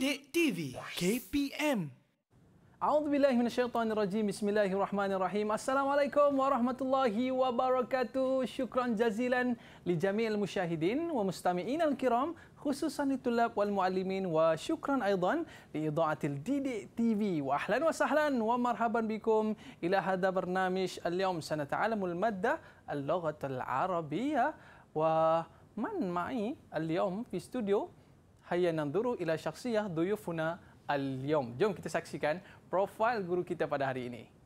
Didik TV KPM أعوذ بالله من الشيطان الرجيم. بسم الله الرحمن الرحيم. السلام عليكم ورحمة الله وبركاته. شكرا جزيلا لجميع المشاهدين ومستمعين الكرام خصوصا للطلاب والمعلمين وشكرا أيضا لإضاءة الديدي تي في وأهلا وسهلا ومرحبا بكم إلى هذا برنامج. اليوم سنتعلم المادة اللغة العربية. ومن معي اليوم في استوديو hayya nanzuru ila syakhsiyah duyufuna al-yawm. Jom kita saksikan profil guru kita pada hari ini.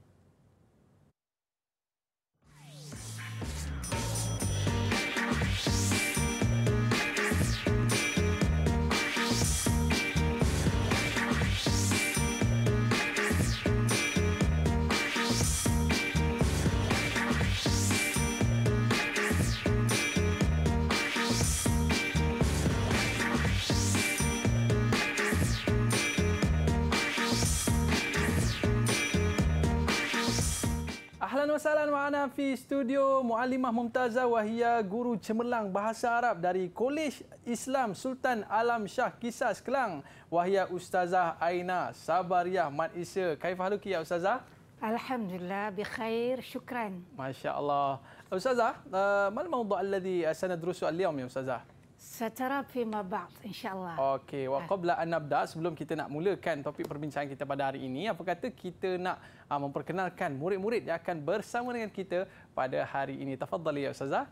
Ahlan wa sahlan wa ana fi studio Muallimah Mumtazah Wahia Guru Cemerlang Bahasa Arab dari Kolej Islam Sultan Alam Shah Kisas Kelang Wahia Ustazah Aina Sabariah Mat Isa. Kaif haluki ya Ustazah? Alhamdulillah bi khair, syukran. Masya-Allah. Ustazah, uh, mal mawdu' alladhi sanadrusu al-yawm ya Ustazah? أستاذة؟ سترى فيما بعد إن شاء الله Okey, wa qabla an nabda sebelum kita nak mulakan topik perbincangan kita pada hari ini, apa kata kita nak uh, memperkenalkan murid-murid yang akan bersama dengan kita pada hari ini. Tafadhali ya Ustazah.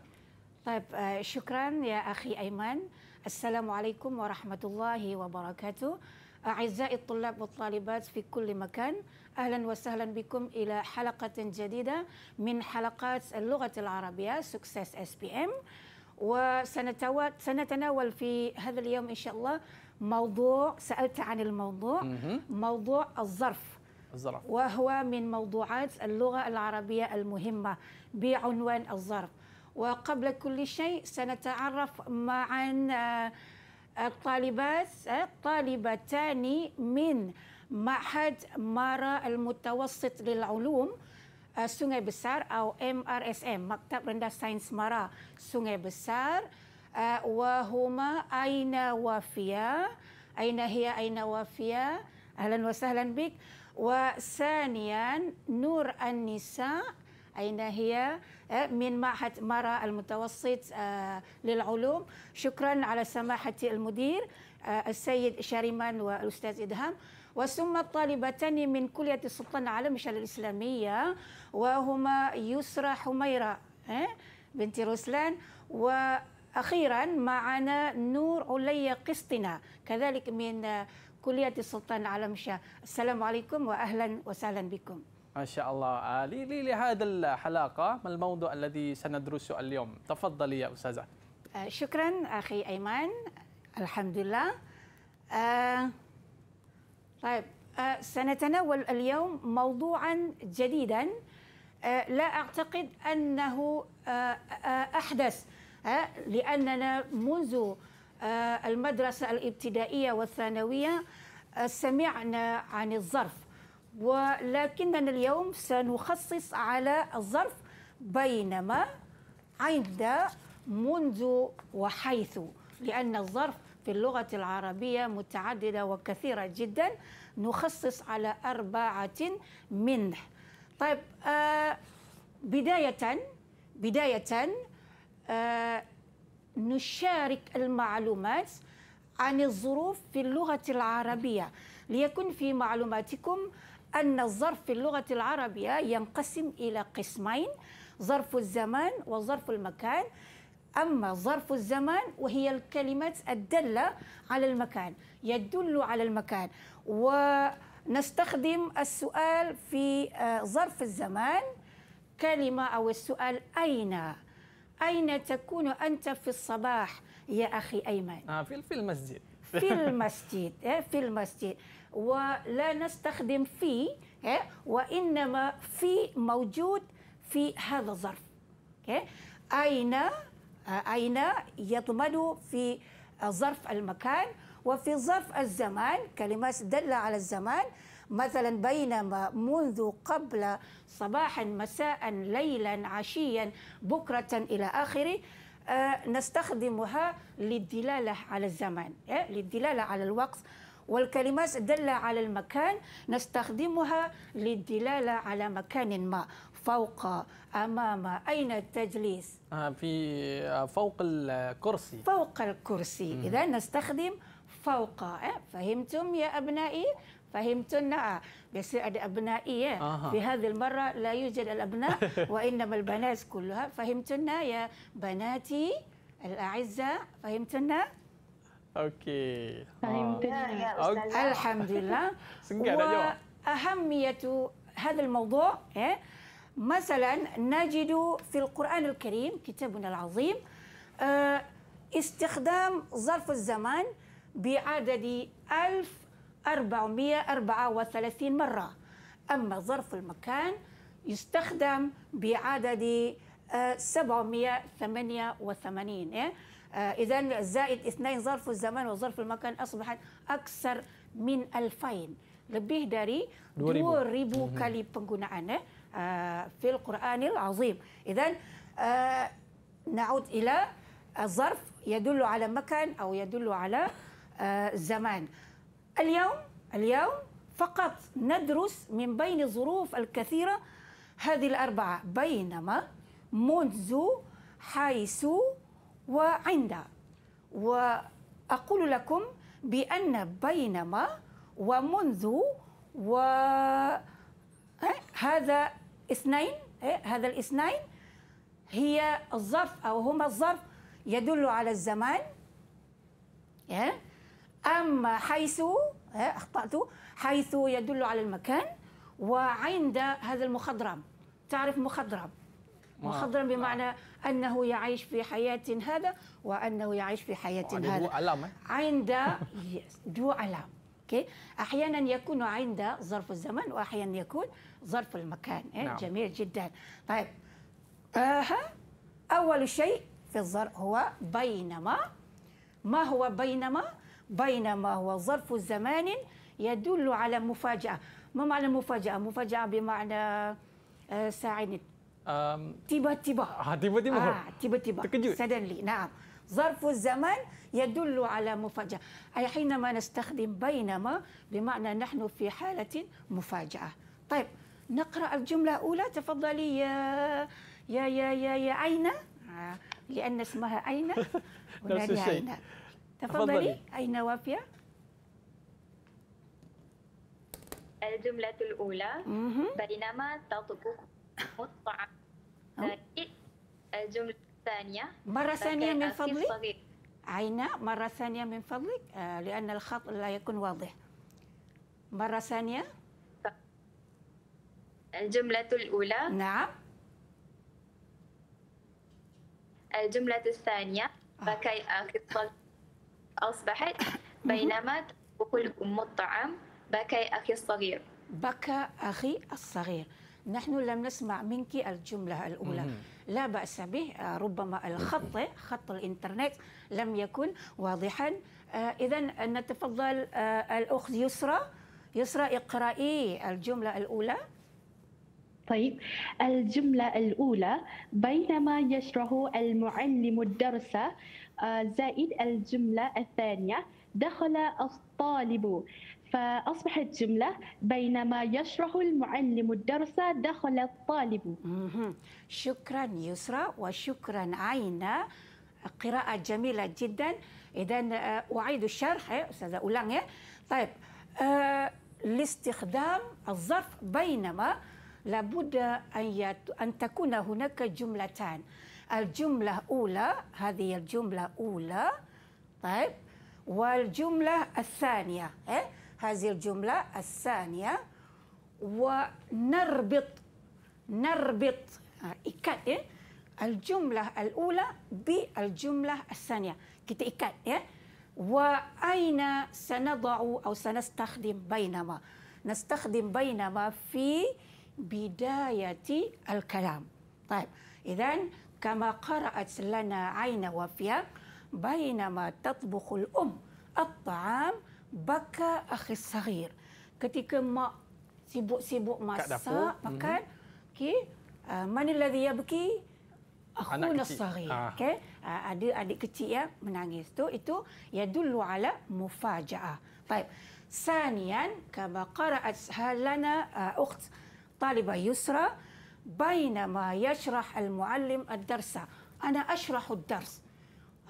طيب آه، شكرا يا أخي أيمن السلام عليكم ورحمة الله وبركاته أعزائي الطلاب والطالبات في كل مكان أهلا وسهلا بكم إلى حلقة جديدة من حلقات اللغة العربية سكسس اس بي ام وسنتناول في هذا اليوم إن شاء الله موضوع سألت عن الموضوع. موضوع الظرف الظرف. وهو من موضوعات اللغة العربية المهمة بعنوان الظرف وقبل كل شيء سنتعرف معا آه، الطالبات آه، طالبتان من معهد مارا المتوسط للعلوم آه، Sungai Besar أو MRSM مكتب رندا ساينس مارا Sungai Besar آه، وهما أين وافية أين هي أين وافية أهلا وسهلا بك وثانيا نور النساء أين هي آه، من معهد مرا المتوسط آه، للعلوم شكرا على سماحة المدير آه، السيد شاريمان والأستاذ إدهام وثم الطالبتان من كلية السلطان العالم الشرعية الإسلامية وهما يسرى حميرة بنت رسلان وأخيرا معنا نور علي قسطنا كذلك من كلية السلطان العالم الشاه السلام عليكم وأهلا وسهلا بكم. ما شاء الله. آه، لهذا الحلقة ما الموضوع الذي سندرسه اليوم؟ تفضلي يا أستاذة. آه، شكرا أخي أيمن. الحمد لله. آه، طيب آه، سنتناول اليوم موضوعا جديدا. آه، لا أعتقد أنه آه، أحدث آه، لأننا منذ المدرسة الابتدائية والثانوية آه، سمعنا عن الظرف. ولكننا اليوم سنخصص على الظرف بينما عند منذ وحيث لأن الظرف في اللغة العربية متعددة وكثيرة جدا نخصص على أربعة منه. طيب آه بداية بداية آه نشارك المعلومات عن الظروف في اللغة العربية. ليكن في معلوماتكم أن الظرف في اللغة العربية ينقسم إلى قسمين ظرف الزمان وظرف المكان. أما ظرف الزمان وهي الكلمات الدالة على المكان يدل على المكان. ونستخدم السؤال في آه، ظرف الزمان. كلمة أو السؤال أين؟ أين تكون أنت في الصباح يا أخي أيمن؟ آه في المسجد. في المسجد إيه، في المسجد. ولا نستخدم في إيه، وإنما في موجود في هذا الظرف؟ أين آه، أين يضمن في ظرف المكان وفي ظرف الزمان؟ كلمات دالة على الزمان. مثلا بينما منذ قبل صباحا مساء ليلا عشيا بكرة إلى آخره آه، نستخدمها للدلالة على الزمان إيه؟ للدلالة على الوقت. والكلمات دل على المكان نستخدمها للدلالة على مكان ما. فوق أمام أين تجلس آه، في آه، فوق الكرسي فوق الكرسي إذا نستخدم فوق eh? فهمتم يا أبنائي فهمتن آه. بس ada أبنائي ya. أها. في هذه المرة لا يوجد الأبناء وإنما البنات كلها فهمتن يا بناتي الأعزاء فهمتن okey فهمت Okey. الحمد لله. وأهمية هذا الموضوع مثلا نجد في القرآن الكريم كتابنا العظيم آه، استخدام ظرف الزمان بعدد 1434 مرة أما ظرف المكان يستخدم بعدد آه، 788 إيه؟ إذا زائد اثنين ظرف الزمان وظرف المكان أصبحت أكثر من 2000 lebih dari 2000. 2000 kali penggunaan آه، في القرآن العظيم. إذا نعود إلى الظرف يدل على مكان أو يدل على آه، زمان. اليوم اليوم فقط ندرس من بين الظروف الكثيرة هذه الأربعة بينما منذ حيث وعند. وأقول لكم بأن بينما ومنذ و هذا اثنين ها، هذا الاثنين هي الظرف أو هما الظرف يدل على الزمان ها؟ أما حيث ها، أخطأت حيث يدل على المكان وعند هذا المخضرم. تعرف مخضرم؟ مخضرم بمعنى أنه يعيش في حياة هذا وأنه يعيش في حياة هذا. eh عند dua alam أوكي. أحيانا يكون عند ظرف الزمن وأحيانا يكون ظرف المكان. إيه؟ نعم. جميل جدا. طيب. آه أول شيء في الظرف هو بينما. ما هو بينما؟ بينما هو ظرف زمان يدل على مفاجأة. ما معنى مفاجأة؟ مفاجأة بمعنى آه ساعدني. um, tiba-tiba ah, tiba-tiba آه tiba-tiba Terkejut. suddenly. نعم. ظرف الزمان يدل على مفاجأة. أي حينما نستخدم بينما بمعنى نحن في حالة مفاجأة. طيب نقرأ الجملة الأولى. تفضلي. يا يا يا يا, يا أين؟ لأن اسمها أين؟ ونادي الشيء. أين. تفضلي. أين وافية؟ الجملة الأولى. بينما تطبخ الطعام. الجملة الثانية مرة ثانية من فضلك. أين؟ مرة ثانية من فضلك؟ آه، لأن الخط لا يكون واضح. مرة ثانية؟ الجملة الأولى. نعم. الجملة الثانية. بكى أخي الصغير أصبحت. بينما تطبخ الأم الطعام بكى أخي الصغير. بكى أخي الصغير. نحن لم نسمع منك الجملة الأولى. لا بأس به. آه، ربما الخط خط الإنترنت لم يكن واضحا. إذا نتفضل. آه، الأخت يسرى. يسرى اقرأي الجملة الأولى. طيب. الجملة الأولى. بينما يشرح المعلم الدرس آه، زائد الجملة الثانية دخل الطالب. فأصبحت جملة بينما يشرح المعلم الدرس دخل الطالب. شكرا يسرى وشكرا عينا قراءة جميلة جدا إذا آه، أعيد الشرح يا أستاذة أولان. طيب آه، لاستخدام الظرف بينما لابد أن. أن تكون هناك جملتان الجملة الأولى هذه الجملة الأولى طيب والجملة الثانية إيه؟ هذه الجملة الثانية. ونربط نربط آه، ikat ya الجملة الأولى بالجملة الثانية. kita ikat ya وأين سنضع أو سنستخدم بينما؟ نستخدم بينما في بداية الكلام. طيب إذا كما قرأت لنا عين وفيا بينما تطبخ الأم الطعام بكى أخي الصغير ketika mak sibuk-sibuk Kat masak dapur. makan okey uh, man alladhi yabki Anak akhuna kecil. saghir Ah. okey uh, ada adik kecil yang menangis tu itu yadullu ala mufajaah baik ثانيا كما قرأت لنا آه، أخت طالبة يسرى بينما يشرح المعلم الدرس أنا أشرح الدرس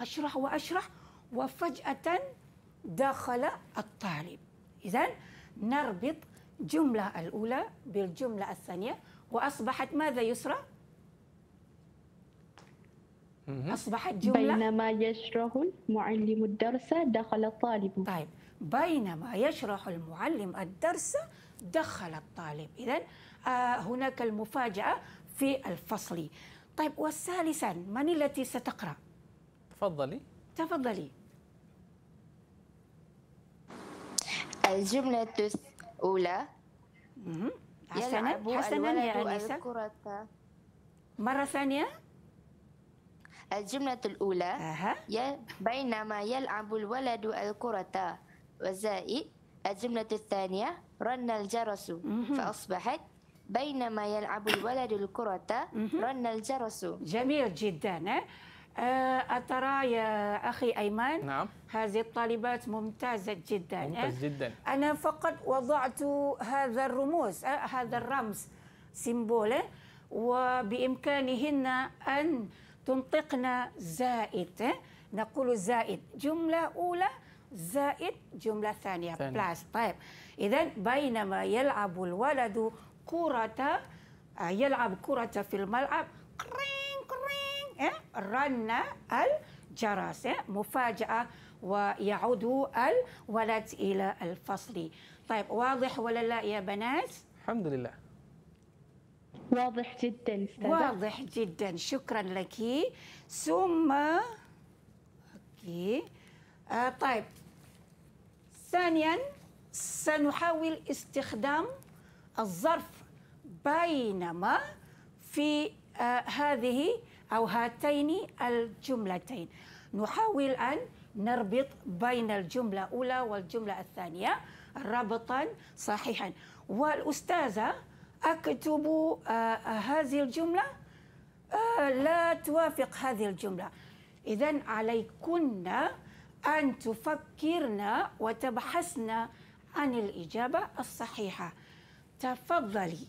أشرح وأشرح وفجأة دخل الطالب. إذا نربط جملة الأولى بالجملة الثانية وأصبحت ماذا يسرى؟ أصبحت جملة بينما يشرح المعلم الدرس دخل الطالب. طيب بينما يشرح المعلم الدرس دخل الطالب. إذا آه هناك المفاجأة في الفصل. طيب وثالثا من التي ستقرأ؟ تفضلي. تفضلي. الجملة الأولى. حسنا يلعب حسنا يا أنسة الكرة مرة ثانية الجملة الأولى أها ي- بينما يلعب الولد الكرة وزائد الجملة الثانية رن الجرس. فأصبحت بينما يلعب الولد الكرة. رن الجرس جميل جدا أترى يا أخي أيمن نعم. هذه الطالبات ممتازة جدا ممتاز جدا. أنا فقط وضعت هذا الرموز آه، هذا الرمز simbol آه، وبإمكانهن أن تنطقن زائد آه، نقول زائد جملة أولى زائد جملة ثانية ثانية. plus. طيب. إذا بينما يلعب الولد كرة آه، يلعب كرة في الملعب قرين آه، رن الجرس مفاجأة ويعود الولد إلى الفصل. طيب واضح ولا لا يا بنات؟ الحمد لله. واضح جدا أستاذة. واضح جدا. شكرا لك. ثم أوكي. آه طيب. ثانيا سنحاول استخدام الظرف بينما في آه هذه أو هاتين الجملتين. نحاول أن نربط بين الجملة الأولى والجملة الثانية ربطا صحيحا. والأستاذة أكتب آه آه، هذه الجملة؟ آه، لا توافق هذه الجملة. إذا عليكن أن تفكرن وتبحثن عن الإجابة الصحيحة. تفضلي.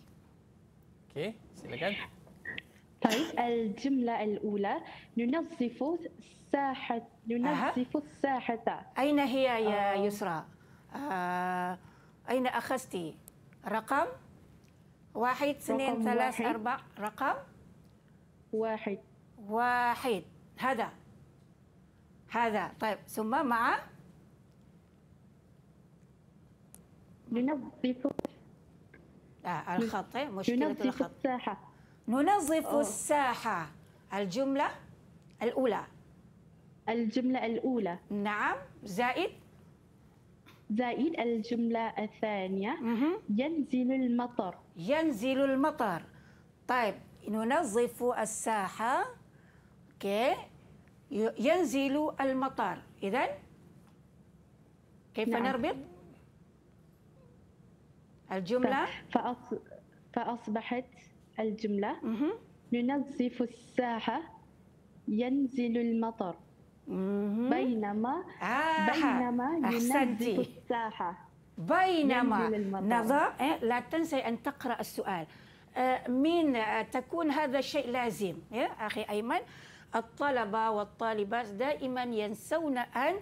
silakan طيب الجملة الأولى ننظف الساحة ننظف الساحة. أين هي يا يسرى؟ آه، أين أخذتي؟ رقم؟ واحد اثنين ثلاث. أربع رقم؟ واحد. واحد. هذا. هذا. طيب ثم مع؟ ننظف آه الخط؟ مشكلة ننظف الخط. الساحة. ننظف أوه. الساحة. الجملة الأولى. الجملة الأولى. نعم. زائد. زائد الجملة الثانية. مهم. ينزل المطر. ينزل المطر. طيب ننظف الساحة. أوكي. ي- ينزل المطر. إذا كيف نعم. نربط؟ الجملة. فأص... فأصبحت الجملة. ننظف الساحة ينزل المطر. بينما آه. بينما أحسنتي. الساحة. بينما. نضع إيه، لا تنسي أن تقرأ السؤال. آه، من آه، تكون هذا الشيء لازم. يا أخي أيمن. الطلبة والطالبات دائما ينسون أن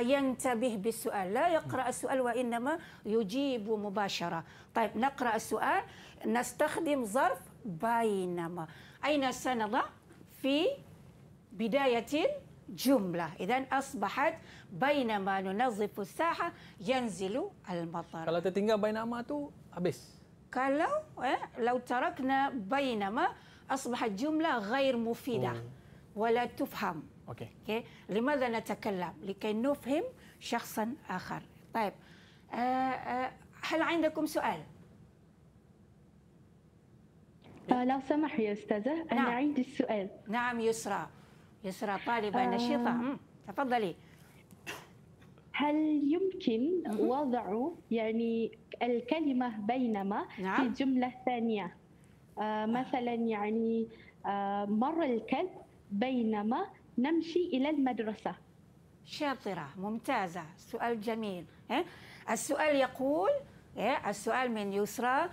ينتبه بالسؤال. لا يقرأ السؤال وإنما يجيب مباشرة. طيب نقرأ السؤال. نستخدم ظرف بينما. أين سنضع؟ في بداية الجملة إذا أصبحت بينما ننظف الساحة ينزل المطر. Kalau tertinggal bainama tu habis. Kalau eh, لو تركنا بينما أصبحت جملة غير مفيدة ولا تفهم. أوكي؟ لماذا نتكلم؟ لكي نفهم شخصا آخر. طيب آه، آه، هل عندكم سؤال آه لو سمح يا أستاذة أنا نعم. عندي السؤال. نعم يسرى. يسرى طالبة آه. نشيطة. تفضلي. هل يمكن وضع يعني الكلمة بينما نعم. في جملة ثانية؟ آه مثلا يعني آه مر الكلب بينما نمشي إلى المدرسة. شاطرة ممتازة. سؤال جميل. إيه؟ السؤال يقول إيه، السؤال من يسرى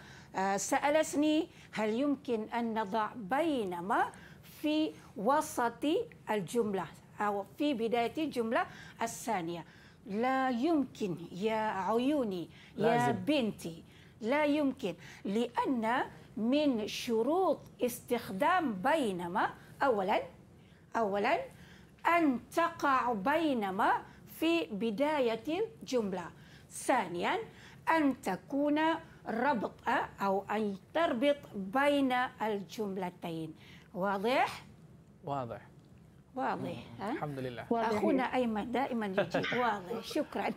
سألتني هل يمكن أن نضع بينما في وسط الجملة أو في بداية الجملة الثانية. لا يمكن يا عيوني يا لازم. بنتي. لا يمكن لأن من شروط استخدام بينما أولا أولا أن تقع بينما في بداية الجملة. ثانيا أن تكون ربط أو أن تربط بين الجملتين. واضح؟ واضح. واضح ها؟ الحمد لله. واضح. أخونا أيمن دائما يجيب واضح شكرا.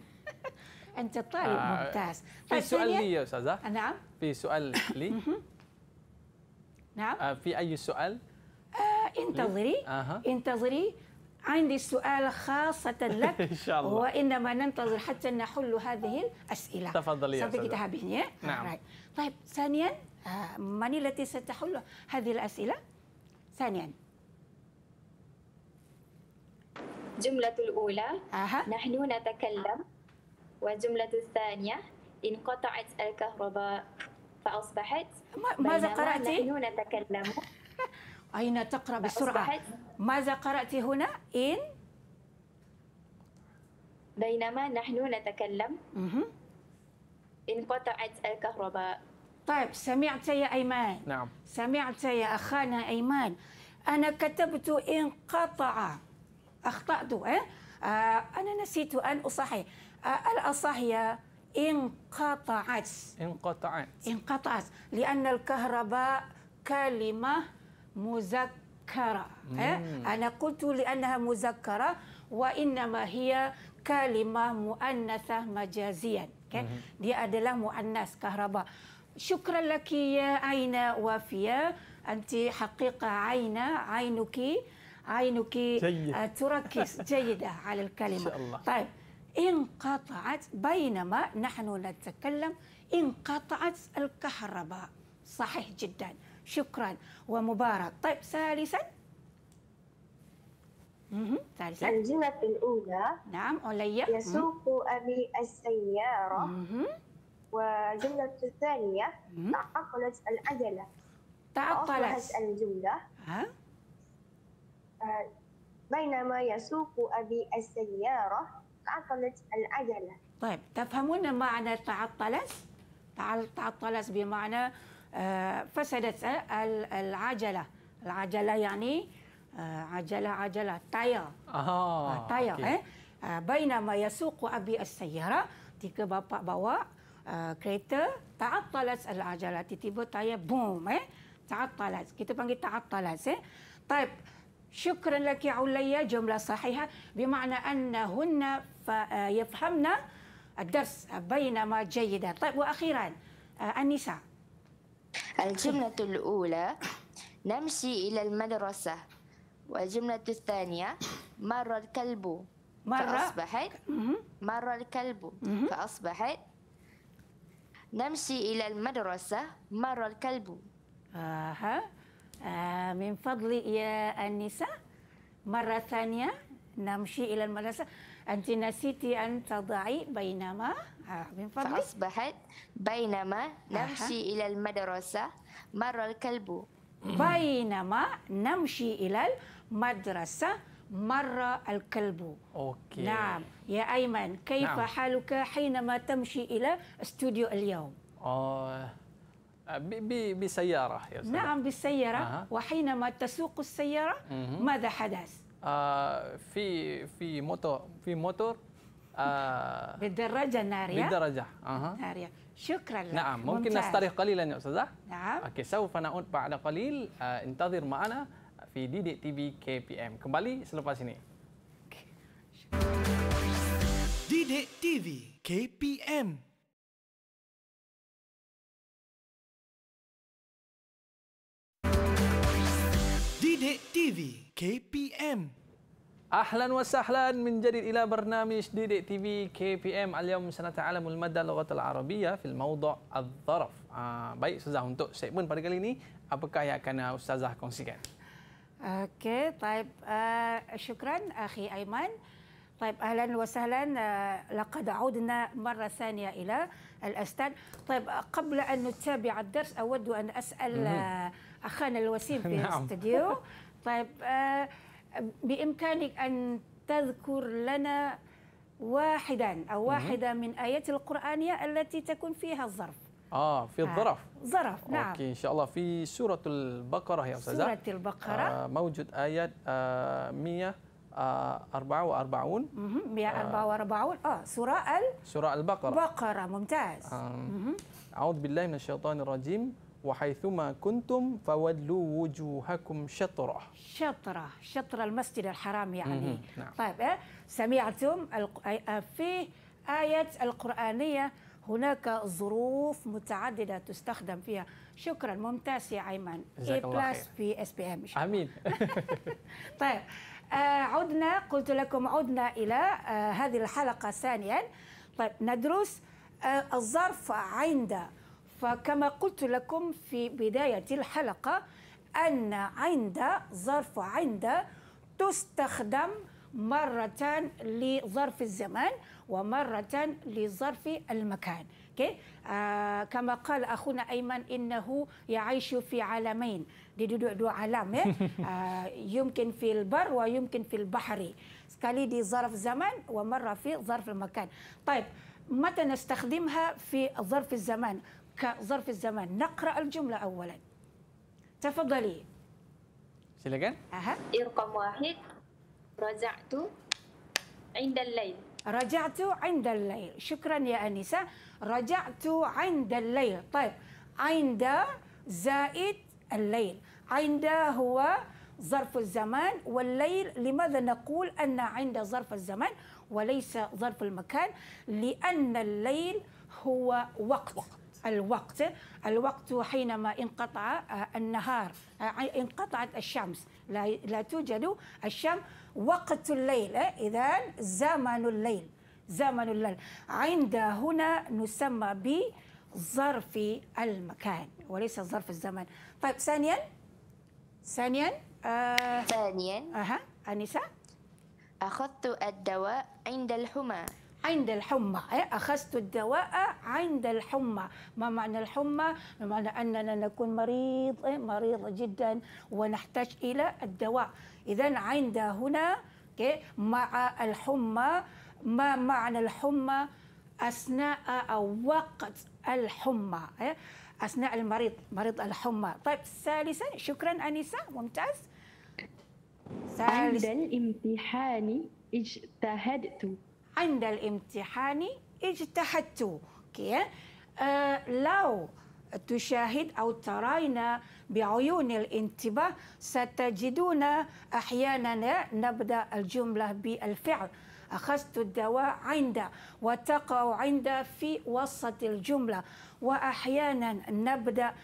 أنت طالب آه، ممتاز. في سؤال ثانياً- لي يا أستاذة. نعم. في سؤال لي. نعم. آه، في أي سؤال؟ انتظري. أها. انتظري. عندي سؤال خاصة لك. إن شاء الله. وإنما ننتظر حتى نحل هذه الأسئلة. تفضلي يا kita habisnya نعم. طيب ثانيا آه، من التي ستحل هذه الأسئلة؟ ثانيا. الجملة الأولى. أها. نحن نتكلم. والجملة الثانية. انقطعت الكهرباء فأصبحت. ما- ماذا بينما قرأت نحن نتكلم. أين تقرأ بسرعة؟ ماذا قرأت هنا؟ إن؟ بينما نحن نتكلم. انقطعت الكهرباء. طيب سمعت يا أيمان. نعم. سمعت يا أخانا أيمان. أنا كتبت انقطع أخطأت إيه؟ آه أنا نسيت أن أصحح. آه الأصح هي انقطعت انقطعت انقطعت لأن الكهرباء كلمة مذكرة؟ أنا قلت لأنها مذكرة وإنما هي كلمة مؤنثة مجازيا okay? dia adalah muannas كهرباء شكرا لك يا عين وافية أنت حقيقة عين عينك عينك جيد. آه، تركز جيدة على الكلمة إن شاء الله. طيب انقطعت بينما نحن نتكلم انقطعت الكهرباء صحيح جدا شكرا ومبارك. طيب ثالثا. ثالثا. الجملة الأولى نعم عليا يسوق أبي السيارة. والجملة الثانية. تعطلت العجلة. تعطلت الجملة. ها؟ آه، بينما يسوق أبي السيارة تعطلت العجلة. طيب تفهمون معنى تعطلت؟ تعطلت بمعنى آه، فسدت آه، ال- العجلة العجلة يعني آه، عجلة عجلة تاير ah tayar okey. eh uh, bainama yasuqu abi as-sayyara ketika bapa bawa uh, kereta ta'attalat al-ajalah tiba-tiba tayar boom eh ta'attalat kita panggil ta'attalat eh طيب شكرا لك يا عليا جملة صحيحة بمعنى أنهن ف- آه، يفهمن الدرس بينما جيدة طيب وأخيرا آه، النساء الجملة الأولى نمشي إلى المدرسة والجملة الثانية مر الكلب مرة فأصبحت. مر الكلب. فأصبحت نمشي إلى المدرسة مر الكلب آها آه من فضل يا النساء مرة ثانية نمشي إلى المدرسة أنت نسيتي أن تضعي بينما آه من فضلك فأصبحت بينما نمشي إلى المدرسة مر الكلب. بينما نمشي إلى المدرسة مر الكلب. okey نعم. يا أيمن كيف نعم. حالك حينما تمشي إلى استوديو اليوم؟ آه، ب ب بسيارة يا نعم بالسيارة. أها. وحينما تسوق السيارة. ماذا حدث؟ آه في في موتور في موتور. آه بالدراجة النارية بالدرجه أها نارية شكرا لك نعم ممكن ممتاز. نستريح قليلا يا استاذه نعم Okey, سوف نعود بعد قليل آه انتظر معنا في Didik TV KPM kembali selepas ini. Didik TV KPM Didik TV KPM أهلا وسهلا. من جديد إلى برنامج Didik TV KPM اليوم سنتعلم الماده اللغة العربية في الموضوع الظرف. آه baik ustazah untuk segmen pada kali ini apakah yang akan uh, ustazah kongsikan? okay طيب آه شكرا أخي أيمن. طيب أهلا وسهلا. آه، لقد عدنا مرة ثانية إلى الأستاذ. طيب آه، قبل أن نتابع الدرس أود أن أسأل آه، أخانا الوسيم في نعم. الاستديو طيب آه، بإمكانك أن تذكر لنا واحدا أو واحدة من آيات القرآنية التي تكون فيها الظرف. آه في الظرف. ظرف نعم. أوكي إن شاء الله. في سورة البقرة يا أستاذة. سورة البقرة. آه موجود آيات آه 144 مهم. 144 آه. سورة سورة البقرة. البقره ممتاز. آم، أعوذ بالله من الشيطان الرجيم. وحيثما كنتم فولوا وجوهكم شطرة شطرة شطر المسجد الحرام يعني. نعم. طيب إيه؟ سمعتم الق- آه، في آية القرآنية هناك ظروف متعددة تستخدم فيها شكرا ممتاز يا أيمن A plus. في SPM آمين طيب آه عدنا قلت لكم عدنا إلى آه هذه الحلقة ثانيا طيب ندرس آه الظرف عند فكما قلت لكم في بداية الحلقة أن عند ظرف عند تستخدم مرة لظرف الزمان ومرة لظرف المكان. okay? آه كما قال أخونا أيمن إنه يعيش في عالمين. Di duduk dua آه يمكن في البر ويمكن في البحر. sekali di ظرف زمان ومرة في ظرف المكان. طيب متى نستخدمها في ظرف الزمان؟ كظرف الزمان. نقرأ الجملة أولا. تفضلي. silakan أها. رقم واحد. رجعت عند الليل. رجعت عند الليل. شكرا يا أنسة رجعت عند الليل. طيب عند زائد الليل. عند هو ظرف الزمان والليل لماذا نقول أن عند ظرف الزمان وليس ظرف المكان؟ لأن الليل هو وقت, وقت. الوقت الوقت حينما انقطع آه، النهار آه، انقطعت الشمس. لا, لا توجد الشمس وقت الليل. إذا زمن الليل زمن الليل. عند هنا نسمى بظرف المكان وليس ظرف الزمان طيب ثانيا ثانيا آه ثانيا. أها أنسة؟ أخذت الدواء عند الحمى. عند الحمى. إيه، أخذت الدواء عند الحمى. ما معنى الحمى؟ بمعنى أننا نكون مريض إيه، مريض جدا ونحتاج إلى الدواء. إذا عند هنا إيه، مع الحمى ما معنى الحمى؟ أثناء أو وقت الحمى أثناء المريض مريض الحمى. طيب ثالثا شكرا أنسة ممتاز. عند ثالث. الامتحان اجتهدت. عند الامتحان اجتهدت. أوكي؟ آه لو تشاهد أو ترين بعيون الانتباه ستجدون أحيانا نبدا الجملة بالفعل. أخذت الدواء عند وتقع عند في وسط الجملة واحيانا نبدا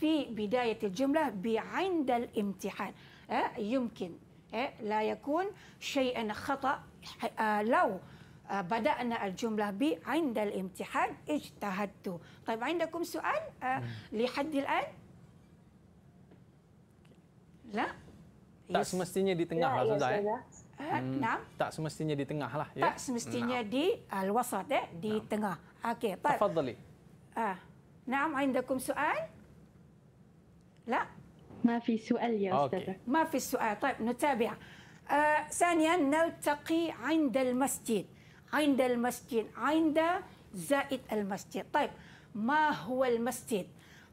في بداية الجملة بعند الامتحان. آه يمكن. آه لا يكون شيئا خطأ. آه لو بدأنا الجملة ب عند الامتحان اجتهدت طيب عندكم سؤال آه، لحد الآن؟ لا tak Yes. semestinya di tengah lah ya Ustazah eh. Ustazah. آه، نعم tak semestinya di tengah lah ya? Tak semestinya di الوسط eh, di tengah. Okey طيب تفضلي آه. نعم عندكم سؤال؟ لا ما في سؤال يا أوكي. أستاذة ما في السؤال طيب نتابع آه ثانيا نلتقي عند المسجد عند المسجد عند زائد المسجد. طيب ما هو المسجد؟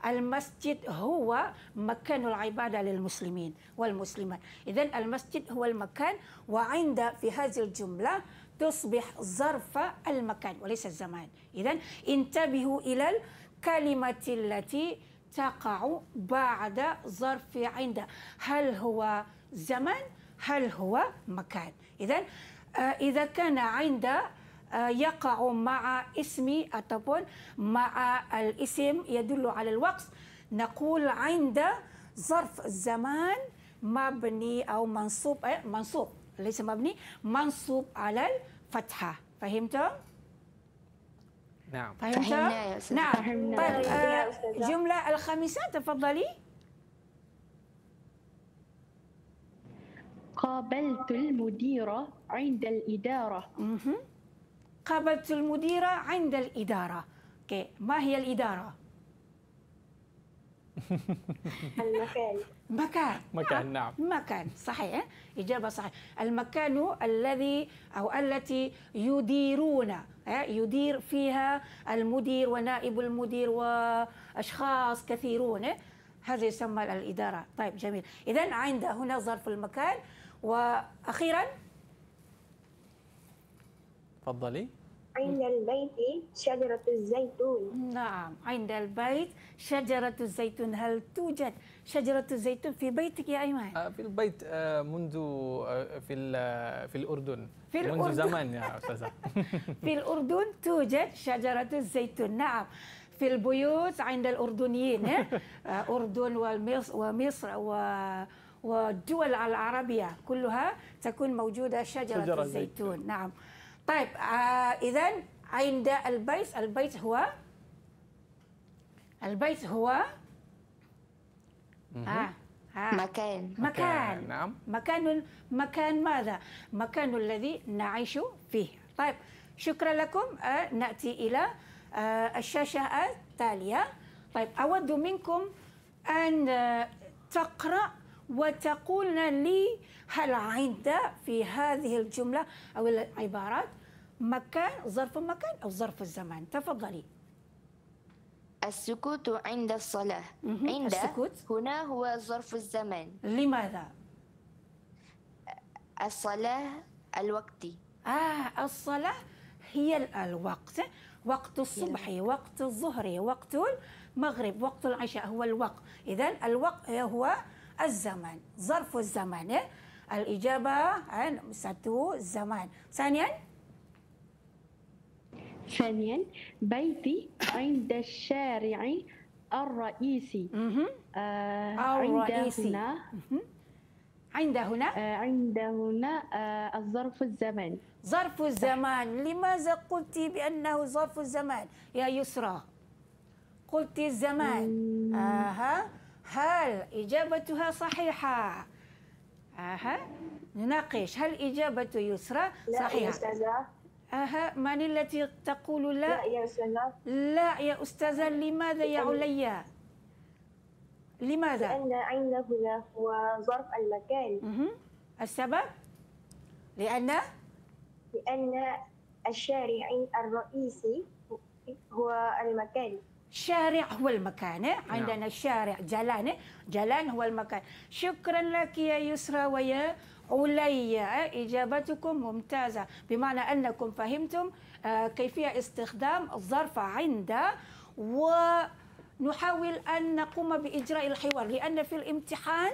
المسجد هو مكان العبادة للمسلمين والمسلمات. إذن المسجد هو المكان وعند في هذه الجملة تصبح ظرف المكان وليس الزمان. إذن انتبهوا إلى الكلمة التي تقع بعد ظرف عند. هل هو زمن هل هو مكان؟ إذا إذا كان عند آه، يقع مع اسمي ataupun مع الاسم يدل على الوقت نقول عند ظرف الزمان مبني أو منصوب آه، منصوب ليس مبني منصوب على الفتحة فهمتم؟ نعم فهمت؟ فهمنا يا أستاذ. نعم فهمنا. طيب آه،. الجملة الخامسة تفضلي قابلت المدير عند الإدارة. قابلت المديرة عند الإدارة. أوكي. ما هي الإدارة؟ المكان. مكان. مكان نعم. مكان. صحيح. إجابة صحيح المكان الذي أو التي يديرون يدير فيها المدير ونائب المدير وأشخاص كثيرون. هذا يسمى الإدارة. طيب جميل. إذا عند هنا ظرف المكان. وأخيرا تفضلي. عند البيت شجرة الزيتون. نعم عند البيت شجرة الزيتون. هل توجد شجرة الزيتون في بيتك يا أيمن؟ آه، في البيت آه، منذ آه، في ال- في الأردن. في منذ الأردن. زمان يا أستاذة. في الأردن توجد شجرة الزيتون. نعم في البيوت عند الأردنيين أردن ومصر, ومصر و والدول العربية كلها تكون موجودة شجرة, شجرة شجرة الزيتون. نعم. طيب آه إذا عند البيت البيت هو البيت هو آه آه مكان. مكان نعم. مكان مكان ماذا؟ مكان الذي نعيش فيه. طيب شكرا لكم. آه، نأتي إلى آه، الشاشة التالية. طيب أود منكم أن آه، تقرأ وتقولن لي هل عند في هذه الجملة أو العبارات مكان ظرف مكان أو ظرف الزمان؟ تفضلي. السكوت عند الصلاة. عند السكوت. هنا هو ظرف الزمان. لماذا؟ الصلاة الوقت. آه الصلاة هي ال- الوقت وقت الصبح وقت الظهر وقت المغرب وقت العشاء هو الوقت. إذا الوقت هو الزمان ظرف الزمان إيه؟ الإجابة عن ستو الزمان. ثانيا. ثانيا بيتي عند الشارع الرئيسي. آه عند الرئيسي. هنا. عند هنا. آه عند هنا آه الظرف الزمن ظرف الزمان. لماذا قلت بأنه ظرف الزمان؟ يا يسرى قلت الزمان. آها هل إجابتها صحيحة؟ آها نناقش. هل إجابة يسرى؟ لا يا صحيحة. أستاذة. آها من التي تقول لا؟ لا يا أستاذة. لا يا أستاذة لماذا يا عليا؟ لماذا؟ لأن عند هنا هو ظرف المكان. مهم. السبب؟ لأن؟ لأن الشارع الرئيسي هو المكان. شارع هو المكان إيه؟ عندنا الشارع جلان جلان هو المكان. شكرا لك يا يسرى ويا عليا إيه؟ إجابتكم ممتازة. بمعنى أنكم فهمتم آه، كيفية استخدام الظرف عند ونحاول أن نقوم بإجراء الحوار. لأن في الامتحان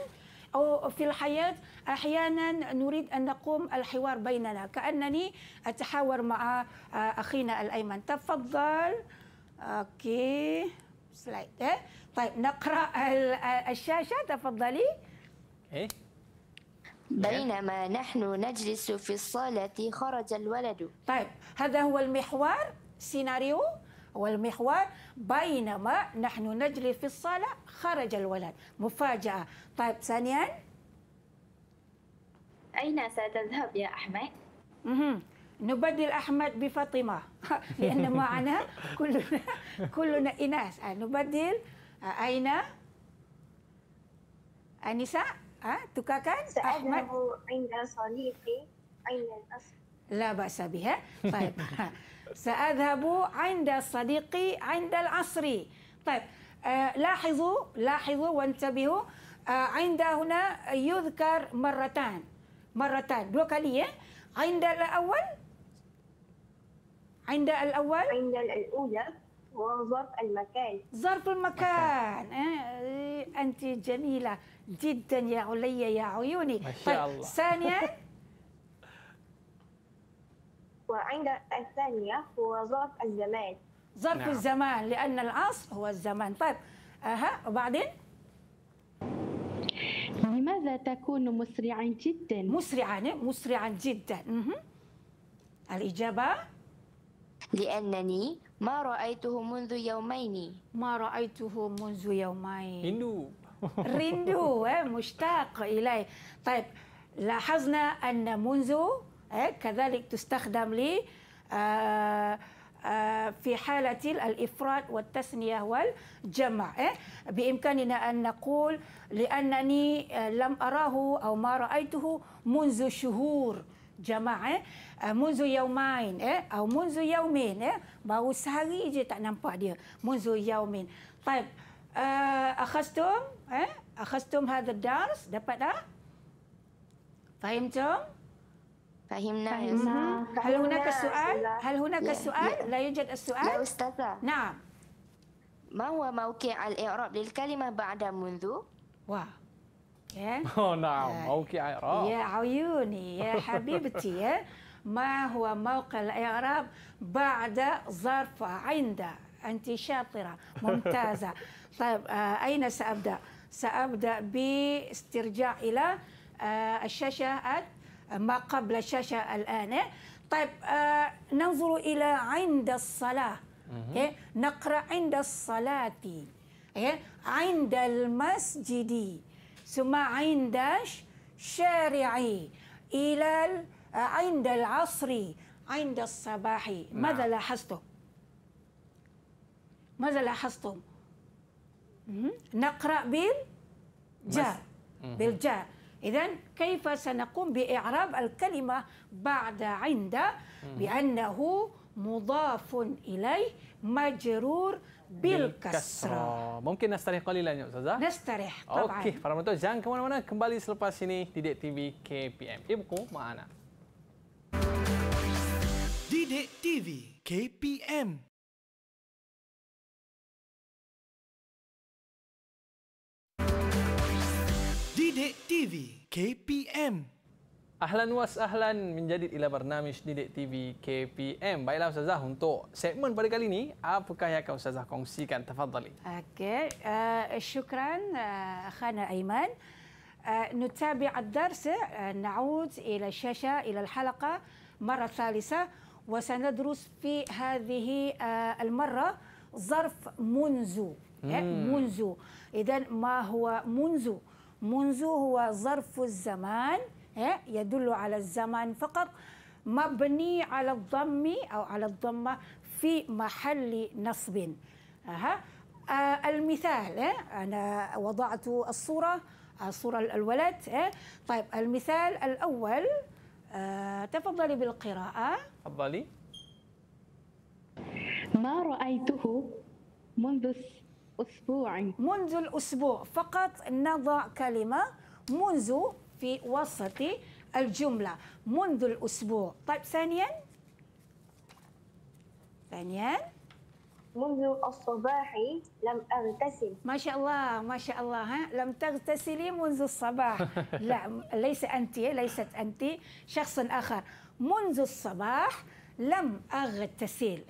أو في الحياة أحيانا نريد أن نقوم الحوار بيننا. كأنني أتحاور مع آه، أخينا الأيمن. تفضل. أوكي سلايد إيه؟ طيب نقرا ال- الشاشه تفضلي إيه بينما نحن نجلس في الصالة خرج الولد. طيب هذا هو المحور سيناريو والمحور بينما نحن نجري في الصاله خرج الولد. مفاجأة. طيب ثانيا. أين ستذهب يا أحمد؟ مهم. نبدل احمد بفاطمه لأن معنا كلنا كلنا اناث آه، نبدل آه، اين انسه ها تكاكن احمد سأذهب عند صديقي عند الأصل لا بأس بها طيب سأذهب عند صديقي عند العصر طيب آه لاحظوا لاحظوا وانتبهوا آه عند هنا يذكر مرتان مرتان دو kali ya? عند الأول عند الأول؟ عند الأولى هو ظرف المكان. ظرف المكان. آه أنت جميلة جدا يا علي يا عيوني. ما شاء طيب الله. ثانيا؟ وعند الثانية هو ظرف الزمان. ظرف نعم. الزمان لأن العصر هو الزمان. طيب أها وبعدين؟ لماذا تكون مسرعا جدا؟ مسرعا مسرعا جدا. الإجابة؟ لأنني ما رأيته منذ يومين. ما رأيته منذ يومين. Hindu رندو eh, مشتاق إليه. طيب لاحظنا أن منذ آه، كذلك تستخدم لي آه، آه، في حالة الإفراد والتثنية والجمع آه، بإمكاننا أن نقول لأنني آه، لم أراه أو ما رأيته منذ شهور. جمع eh? Uh, munzu yaumain eh? Atau munzu yaumin eh? Baru sehari je tak nampak dia munzu yaumin. طيب uh, أخذتم eh? أخذتم هذا الدرس dapat dah فهمتم فهمنا يا فهمنا. أستاذ هل هناك فهمنا سؤال أستاذة. هل هناك يا- سؤال يا. لا يوجد يا السؤال أستاذة نعم ما هو موقع الإعراب للكلمة بعد منذ؟ wah ya Oh, نعم موقع إعراب يا عيوني يا حبيبتي ما هو موقع الإعراب بعد ظرف عند أنت شاطرة ممتازة طيب آه، أين سأبدأ؟ سأبدأ باسترجاع إلى آه، الشاشة ما قبل الشاشة الآن طيب آه، ننظر إلى عند الصلاة إيه؟ نقرأ عند الصلاة إيه؟ عند المسجد ثم عند الشارع إلى ال- عند العصر عند الصباح. ماذا نعم. لاحظتم؟ ماذا لاحظتم؟ نقرأ بالجار بالجار إذا كيف سنقوم بإعراب الكلمة بعد عند؟ بأنه مضاف إليه مجرور بالكسرة Mungkin نستريح قليلا يا أستاذة نستريح طبعا Okey, para penonton jangan ke mana-mana. Kembali selepas ini Didik TV KPM. Ibku mana? Didik TV KPM Didik TV KPM Ahlan was ahlan menjadi ila barnamij Didik TV KPM. Baiklah Ustazah untuk segmen pada kali ini, apakah yang akan Ustazah kongsikan? Tafadhali. أوكي آه شكرا آه أخانا أيمن آه نتابع الدرس آه نعود إلى الشاشة إلى الحلقة مرة ثالثة وسندرس في هذه آه المرة ظرف منذ آه، منذ إذا ما هو منذ منذ هو ظرف الزمان آه، يدل على الزمان فقط مبني على الضم أو على الضمة في محل نصب أها. آه المثال آه، أنا وضعت الصورة صورة الولد. طيب المثال الأول آه تفضلي بالقراءة Tafadhali. ما رأيته منذ أسبوع منذ الأسبوع فقط نضع كلمة منذ في وسط الجملة. منذ الأسبوع. طيب ثانيا. ثانيا. منذ الصباح لم أغتسل. ما شاء الله ما شاء الله ها؟ لم تغتسلي منذ الصباح. لا ليس أنت ليست أنت شخص آخر. منذ الصباح لم أغتسل؟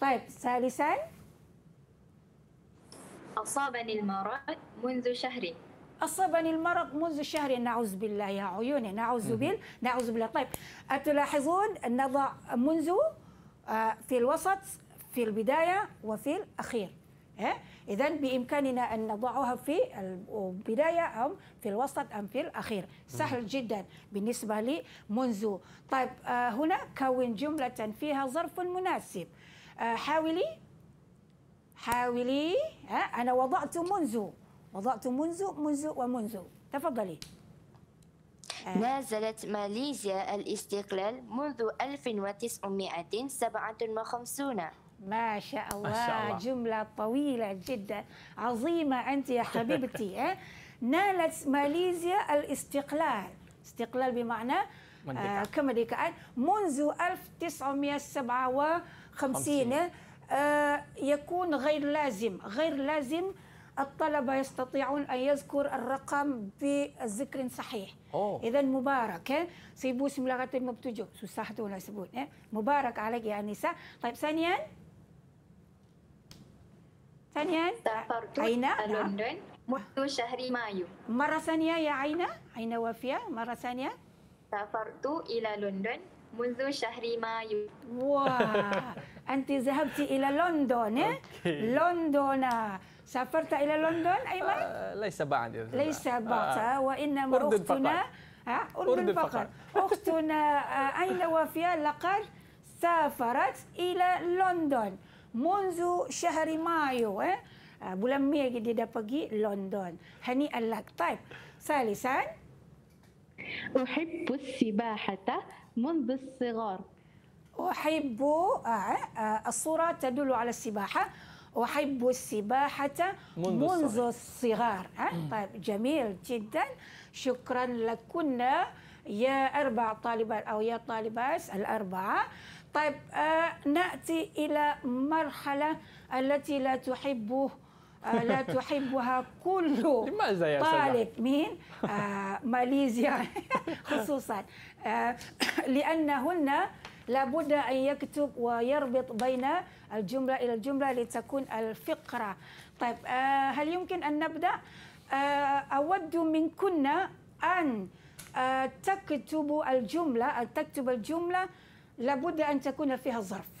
طيب ثالثا. أصابني المرض منذ شهر. أصابني المرض منذ شهر. نعوذ بالله يا عيوني نعوذ بال نعوذ بالله. طيب أتلاحظون نضع منذ آه، في الوسط في البداية وفي الأخير إذا بإمكاننا أن نضعها في البداية أو في الوسط أم في الأخير. سهل جدا بالنسبة لي منذ. طيب آه، هنا كون جملة فيها ظرف مناسب. آه، حاولي حاولي أنا وضعت منذ. وضعت منذ منذ ومنذ. تفضلي. نازلت ماليزيا الاستقلال منذ 1957 ما شاء الله, ما شاء الله. جملة طويلة جدا. عظيمة أنت يا حبيبتي ها؟ نالت ماليزيا الاستقلال. استقلال بمعنى مردكة. كمردكة منذ 1957 آه، يكون غير لازم غير لازم الطلبة يستطيعون أن يذكر الرقم بذكر صحيح. إذا مبارك? 1957 susah tu nak sebut eh? مبارك عليك يا أنسة طيب ثانيا ثانيا سافرت أين؟ إلى. لندن منذ شهر مايو مرة ثانية يا عينة عينة وفية مرة ثانية سافرت إلى لندن منذ شهر مايو واه أنت ذهبت إلى لندن? أوكي. لندن سافرت إلى لندن أيمن آه، ليس بعد. ليس آه، بعد وإنما أردن أختنا أردن فقط. أختنا آه، أين وفية؟ لقد سافرت إلى لندن منذ شهر مايو? آه، bulan Mei dia dah pergi London. هنيئا لك طيب ثالثا أحب السباحة منذ الصغر. أحب آه، آه، الصورة تدل على السباحة. أحب السباحة منذ منذ, الصغار طيب جميل جدا. شكرا لكنا يا أربع طالبات أو يا طالبات الأربعة. طيب آه، نأتي إلى مرحلة التي لا تحبه آه، لا تحبها كل لماذا يا؟ طالب مين؟ آه ماليزيا خصوصا. آه لأنهن لابد أن يكتب ويربط بين الجملة إلى الجملة لتكون الفقرة. طيب آه هل يمكن أن نبدأ؟ آه أود منكن أن آه تكتب الجملة أن تكتب الجملة لابد أن تكون فيها ظرف.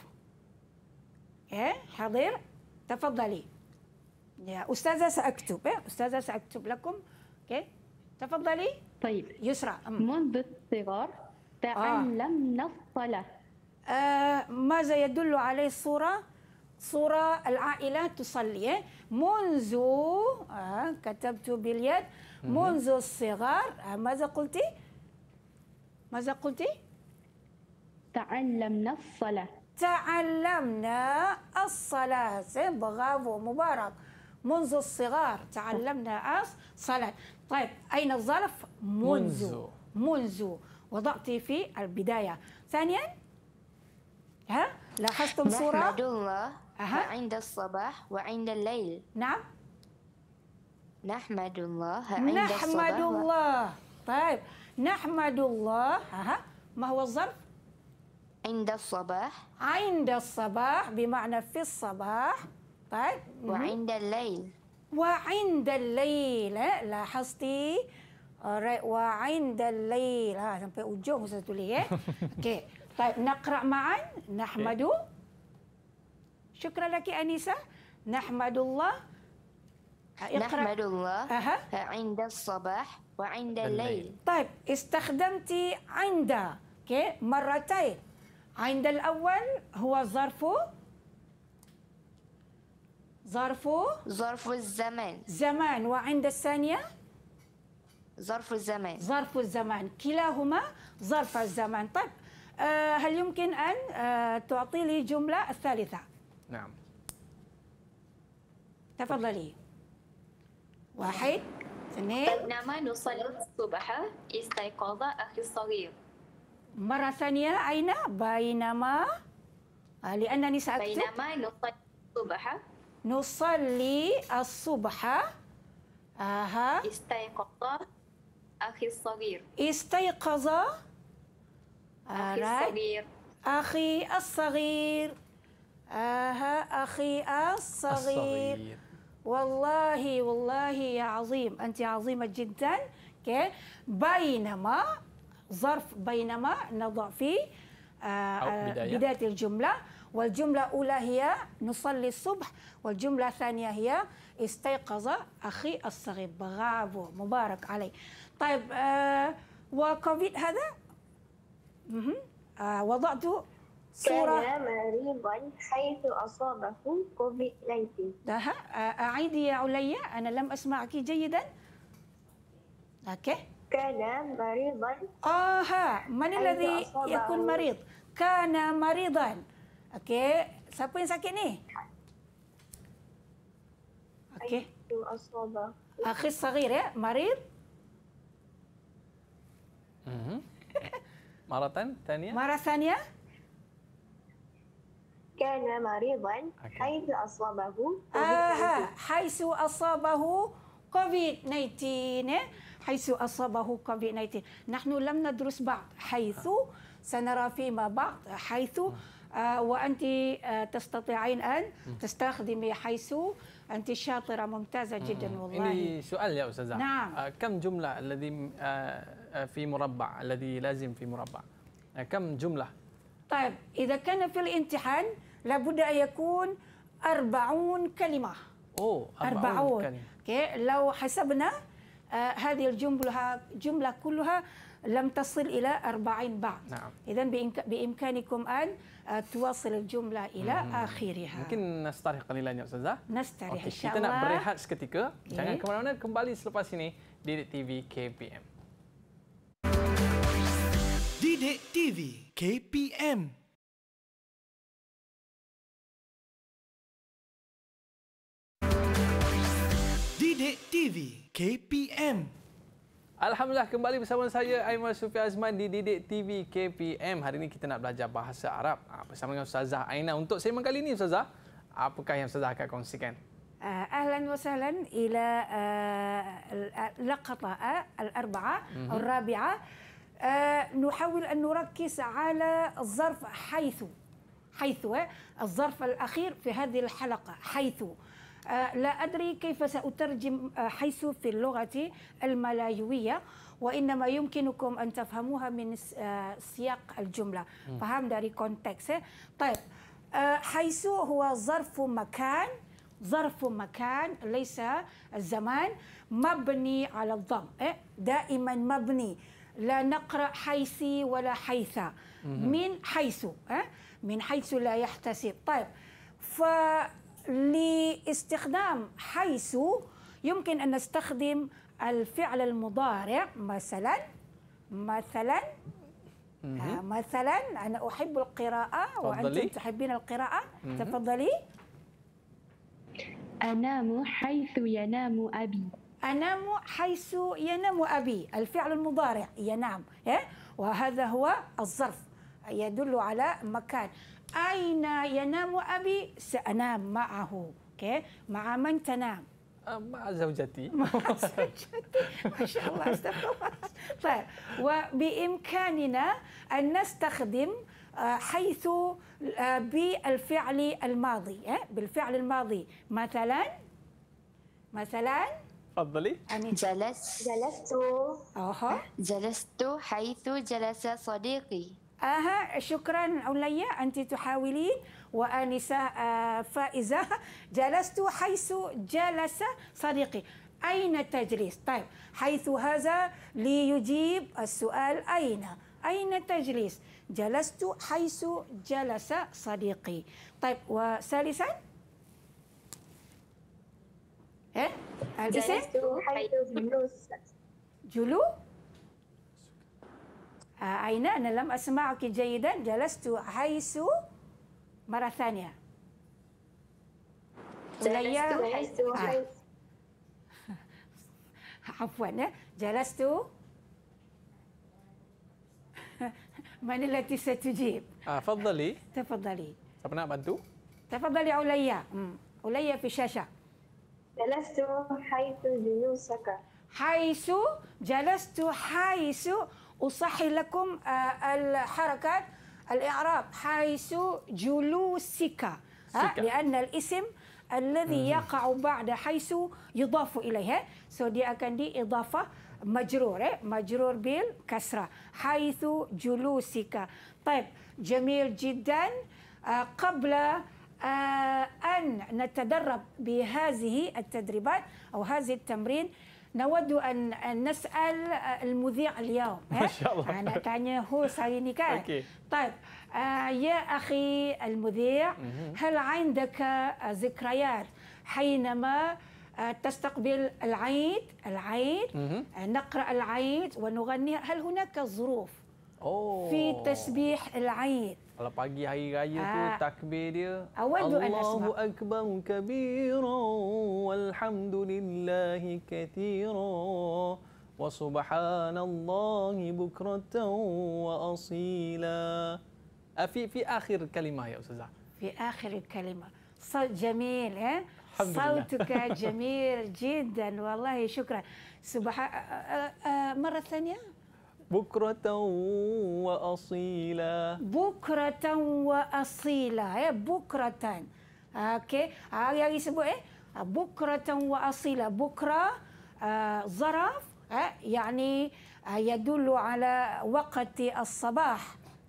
إيه حاضر؟ تفضلي. يا أستاذة سأكتب. إيه؟ أستاذة سأكتب لكم. أوكي؟ تفضلي. طيب. يسرى. منذ الصغر تعلمنا الصلاة آه ماذا يدل عليه الصورة؟ صورة العائلة تصلي؟ منذ آه كتبت باليد منذ الصغر آه ماذا قلتي؟ ماذا قلتي؟ تعلمنا الصلاة. تعلمنا الصلاة. برافو مبارك. منذ الصغار تعلمنا الصلاة. طيب أين الظرف؟ منذ. منذ. وضعت في البداية. ثانيا ها؟ لاحظتم صورة؟ نحمد الله أها. عند الصباح وعند الليل. نعم. نحمد الله عند نحمد الصباح و- الله. طيب. نحمد الله. ها ما هو الظرف؟ عند الصباح. عند الصباح بمعنى في الصباح. طيب. وعند الليل. وعند الليل. لاحظتي؟ Alright, وعند الليل. ha, sampai ujung saya tulis eh. Okey. Baik, naqra ma'an. Nahmadu. Syukran laki Anisa. Nahmadullah. Ha, iqra. نحمد الله أها. عند الصباح وعند الليل طيب استخدمتي عند أوكي مرتين عند الأول هو ظرف ظرف ظرف الزمان زمان وعند الثانية ظرف الزمان ظرف الزمان كلاهما ظرف الزمان طيب هل يمكن أن آه تعطي لي جملة الثالثة؟ نعم. تفضلي. واحد اثنين. بينما نصلي الصبح استيقظ أخي الصغير. مرة ثانية أين؟ بينما. آه لأنني سأكتب. بينما نصلي الصبح. نصلي الصبح. أها استيقظ أخي الصغير. استيقظ أخي. الصغير. أخي الصغير. آها أخي الصغير. الصغير. والله والله يا عظيم. أنت عظيمة جدا. Okay. بينما ظرف بينما نضع فيه آه، آه، بداية. بداية الجملة. والجملة الأولى هي نصلي الصبح. والجملة الثانية هي استيقظ أخي الصغير. برافو. مبارك علي طيب آه وكوفيد هذا؟ وضعت صورة كان مريضا حيث أصابه كوفيد 19 ده أعيدي يا عليا أنا لم أسمعك جيدا okay كان مريضا آها من حيث الذي أصابه. يكون مريض كان مريضا okay siapa yang sakit ni? okay حيث أصابه أخي الصغير يا مريض مهم. مرة ثانية. مرة ثانية. كان مريضا. حيث أصابه كوفيد حيث أصابه كوفيد 19 eh? حيث أصابه كوفيد 19 نحن لم ندرس بعض. حيث سنرى فيما بعد حيث آه وأنت آه تستطيعين أن تستخدمي حيث أنت شاطرة ممتازة جدا والله. ini soal ya Ustazah. نعم. آه، كم جملة الذي آه، آه، في مربع الذي لازم في مربع؟ آه، كم جملة؟ طيب إذا كان في الامتحان لابد أن يكون أربعون كلمة أوه أربعون كلمة. أوكي لو حسبنا آه هذه الجملة جملة كلها لم تصل إلى أربعين بعد نعم. إذا بإمك- بإمكانكم أن آه، تواصل الجملة إلى آخرها Mungkin nastarih qalilan ya Ustazah. نستريح Okey, إن شاء kita nak الله berehat seketika. Okey. Jangan ke mana-mana, kembali selepas ini Didik TV KPM. Didik TV KPM Didik TV KPM Alhamdulillah kembali bersama saya Aiman Sufi Azman di Didik TV KPM. Hari ini kita nak belajar bahasa Arab ah, bersama dengan Ustazah Aina. Untuk segmen kali ini Ustazah, apakah yang Ustazah akan kongsikan? آه، أهلا وسهلا إلى آه، اللقطه آه، الاربعه أو الرابعة. نحاول أن نركز على الظرف حيث حيث الظرف الأخير في هذه الحلقة حيث. لا أدري كيف سأترجم آه، حيث في اللغة الملايوية وإنما يمكنكم أن تفهموها من سياق الجملة. فهم داري كونتكست. طيب حيث هو ظرف مكان ظرف مكان ليس الزمان مبني على الضم. إيه؟ دائما مبني. لا نقرأ حيثي ولا حيث. من حيث. إيه؟ من حيث لا يحتسب. طيب. فلاستخدام حيث يمكن أن نستخدم الفعل المضارع. مثلا مثلا آه، مثلا أنا أحب القراءة وأنتم تفضلي. تحبين القراءة. تفضلي. أنام حيث ينام أبي. أنام حيث ينام أبي. الفعل المضارع ينام إيه؟ وهذا هو الظرف يدل على مكان. أين ينام أبي؟ سأنام معه أوكي مع من تنام؟ Ah, Mak Zaujati. ما شاء الله استغفر الله. طيب وبإمكاننا أن نستخدم آه، حيث آه، بالفعل الماضي إيه؟ بالفعل الماضي مثلا مثلا Fadli. أن جلس جلست أها جلست حيث جلس صديقي أها شكرا عليا أنت تحاولين وآنسة آه، فائزة جلست حيث جلس صديقي أين تجلس؟ طيب حيث هذا ليجيب السؤال أين؟ أين تجلس؟ جلست حيث جلس صديقي طيب وثالثا إيه؟ الاسم جلست حيث جلوس جلو آه، أين أنا لم أسمعك جيدا جلست حيث مرة ثانية وليا جلست حيث حيث عفوا آه، جلست من التي ستجيب Ah, Fadli. تفضلي Siapa nak bantu? تفضلي عليا عليا في الشاشة جلست حيث جلوسك حيث جلست حيث أصحي لكم آه، الحركات الإعراب حيث جلوسك. لأن الاسم الذي يقع بعد حيث يضاف إليه so dia akan diإضافة مجرور? مجرور بالكسرة حيث جلوسك طيب جميل جدا آه، قبل آه، أن نتدرب بهذه التدريبات أو هذه التمرين نود أن نسأل المذيع اليوم ما شاء الله. أنا hari ini kan Okey. طيب آه، يا أخي المذيع هل عندك آه، ذكريات حينما آه، تستقبل العيد العيد. آه، نقرأ العيد ونغني هل هناك ظروف Oh. في تسبيح العيد Kalau pagi hari raya tu Ah. takbir dia Allahu akbar kabira walhamdulillahi kathira wa subhanallahi bukratan wa asila. Ah, في في آخر كلمة يا أستاذة. في آخر الكلمة صوت جميل ها الحمد لله. صوتك جميل جدا والله شكرا سبحان آه، آه، مرة ثانية بكرة وأصيلا. بكرة وأصيلة يا بكرة أوكي آه، yang disebut eh? بكرة وأصيلة بكرة آه، ظرف آه، يعني آه، يدل على وقت الصباح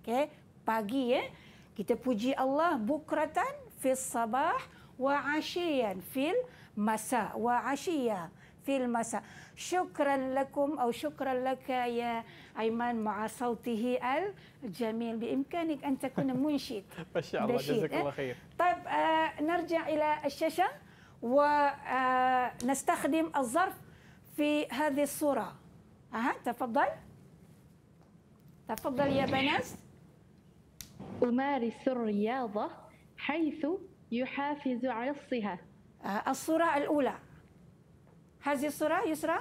أوكي pagi eh? Kita puji Allah bukratan fi sabah fil masa wa ashiya في المساء. شكرا لكم أو شكرا لك يا أيمن مع صوته الجميل. بإمكانك أن تكون منشد ما شاء الله جزاك إيه؟ الله خير. طيب آه نرجع إلى الشاشة ونستخدم الظرف في هذه الصورة. أها تفضل. تفضل يا بنات. أمارس الرياضة حيث يحافظ على الصحة آه الصورة الأولى. هذه الصورة يسرى؟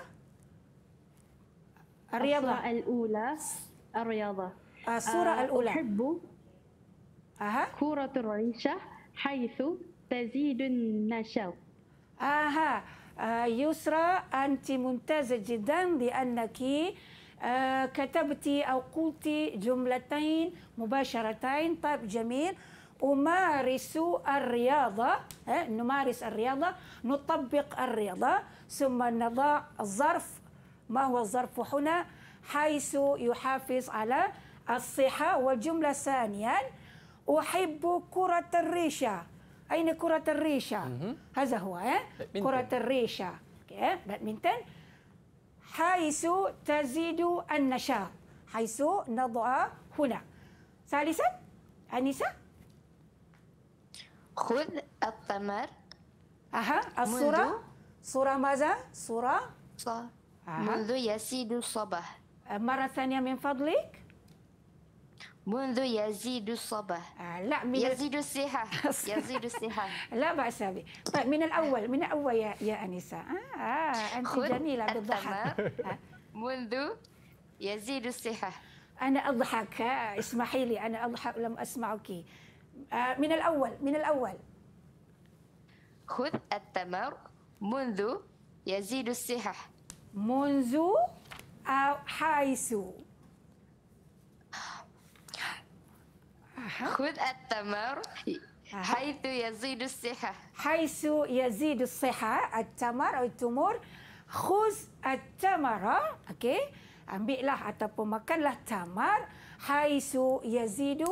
الرياضة. الصورة الأولى الرياضة. آه، الصورة آه، الأولى. أحب أها. كرة الريشة حيث تزيد النشاط. آه يسرى أنت ممتازة جدا لأنك آه كتبت أو قلت جملتين مباشرتين. طيب جميل. أمارس الرياضة نمارس الرياضة نطبق الرياضة ثم نضع الظرف ما هو الظرف هنا؟ حيث يحافظ على الصحة والجملة ثانيا أحب كرة الريشة. أين كرة الريشة؟ هذا هو إيه؟ كرة الريشة. بادمنتون. حيث تزيد النشاط حيث نضع هنا. ثالثا أنسة؟ خذ الثمر أها الصورة؟ صورة ماذا؟ صورة؟ ص- أها. منذ يزيد الصباح. مرة ثانية من فضلك. منذ يزيد الصباح. آه لا من يزيد الصحة. يزيد الصحة. لا بأس به. طيب من الأول من الأول يا, يا أنسة. آه, آه أنت جميلة بالضحك. آه. منذ يزيد الصحة. أنا أضحك. آه، اسمحي لي أنا أضحك لم أسمعك. من الأول من الأول. خذ التمر منذ يزيد الصحة منذ أو حيث. خذ التمر حيث يزيد الصحة حيث يزيد الصحة التمر أو التمر خذ التمر أوكي. ambillah ataupun makanlah tamar حيث يزيد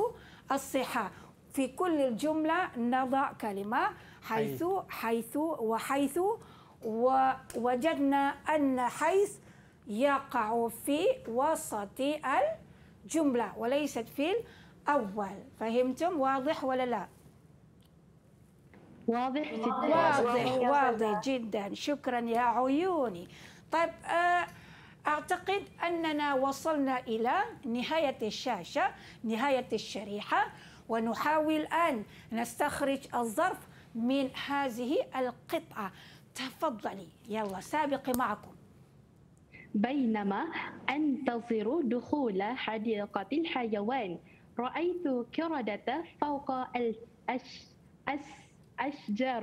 الصحة في كل الجملة نضع كلمة حيث حيث. وحيث ووجدنا أن حيث يقع في وسط الجملة وليست في الأول. فهمتم؟ واضح ولا لا؟ واضح جدا. واضح. واضح جدا. شكرا يا عيوني. طيب آه، أعتقد أننا وصلنا إلى نهاية الشاشة نهاية الشريحة. ونحاول أن نستخرج الظرف من هذه القطعة. تفضلي. يلا سابقي معكم. بينما أنتظر دخول حديقة الحيوان رأيت كردة فوق الأشجار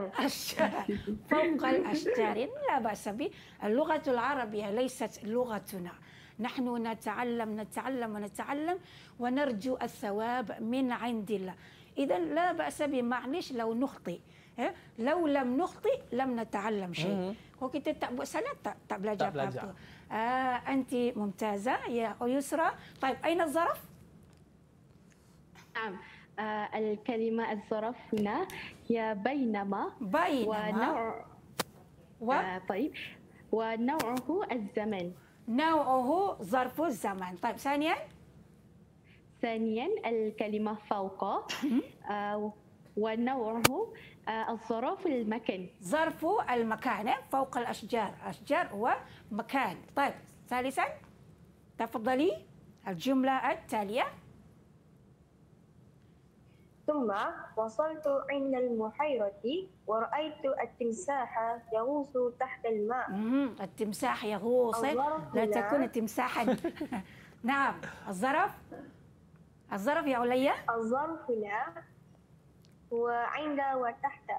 الأشجار فوق الأشجار. لا بأس به اللغة العربية ليست لغتنا. نحن نتعلم نتعلم ونتعلم ونرجو الثواب من عند الله. إذا لا بأس به معلش لو نخطئ? لو لم نخطئ لم نتعلم شيء. Kalau kita tak buat salah tak tak belajar apa-apa. آه طيب أين الظرف؟ نعم. آه الكلمة الظرف هنا هي بينما. بينما. ونوع و... آه طيب. ونوعه الزمن. نوعه ظرف الزمن. طيب ثانيا. ثانيا الكلمة فوق. آه ونوعه آه الظرف المكان. ظرف المكان فوق الأشجار. أشجار هو مكان. طيب ثالثا تفضلي. الجملة التالية. ثم وصلت عند البحيرة ورأيت التمساح يغوص تحت الماء. التمساح يغوص. لا. تكون تمساحا. نعم. الظرف؟ الظرف يا عليا الظرف لا. وعند وتحت.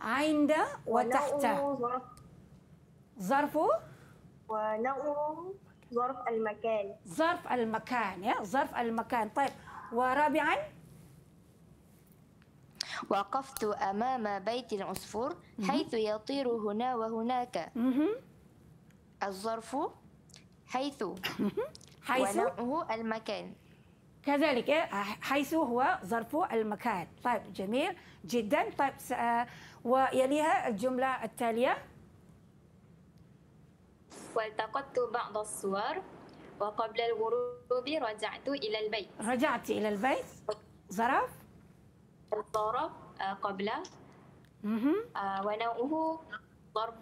عند وتحت. ونوعه ظرف. ظرف؟ ونوعه ظرف المكان. ظرف المكان يا ظرف المكان. طيب ورابعا؟ وقفت أمام بيت العصفور حيث يطير هنا وهناك. الظرف حيث حيث؟ ونوعه المكان. كذلك إيه؟ حيث هو ظرف المكان. طيب جميل جدا. طيب آه، ويليها الجملة التالية. والتقطت بعض الصور وقبل الغروب رجعت إلى البيت. رجعت إلى البيت. ظرف. الظرف آه، قبل مهم. آه، ونوعه ظرف.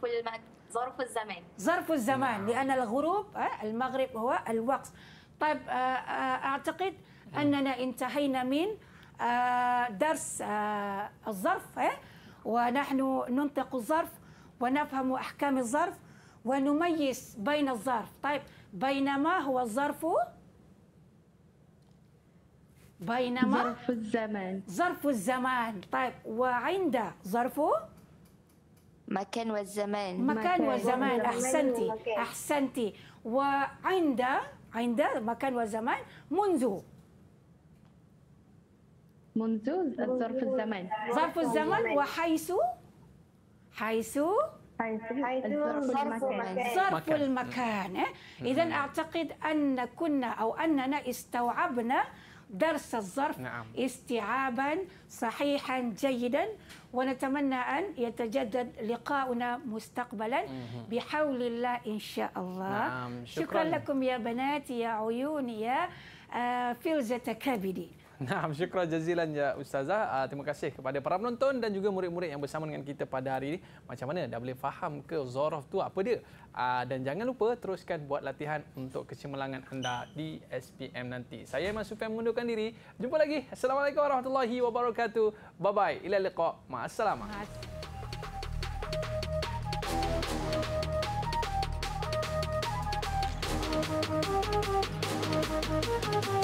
ظرف الزمان ظرف الزمان لأن الغروب آه، المغرب هو الوقت طيب أعتقد أننا انتهينا من درس الظرف ونحن ننطق الظرف ونفهم أحكام الظرف ونميز بين الظرف طيب بينما هو الظرف بينما ظرف الزمان. ظرف الزمان. طيب وعند ظرف مكان والزمان. مكان وزمان أحسنتي ومكان. أحسنتي. وعند عند مكان وزمان منذ. منذ ظرف الزمان. ظرف الزمان. وحيث حيث حيث حيث ظرف المكان. المكان. اذا أعتقد أن كنا أو أننا استوعبنا درس الظرف نعم. استيعابا صحيحا جيدا ونتمنى أن يتجدد لقاؤنا مستقبلا بحول الله إن شاء الله نعم، شكرا شكراً. لكم يا بناتي يا عيوني يا آه، فلزة كبدي Nah, syukran jazilan ya Ustazah. Uh, terima kasih kepada para penonton dan juga murid-murid yang bersama dengan kita pada hari ini. Macam mana dah boleh faham ke Zorof tu apa dia? Uh, dan jangan lupa teruskan buat latihan untuk kecemerlangan anda di SPM nanti. Saya Iman Sufian mengundurkan diri. Jumpa lagi. Assalamualaikum warahmatullahi wabarakatuh. Bye-bye. Ila liqa. Ma'assalamah. You.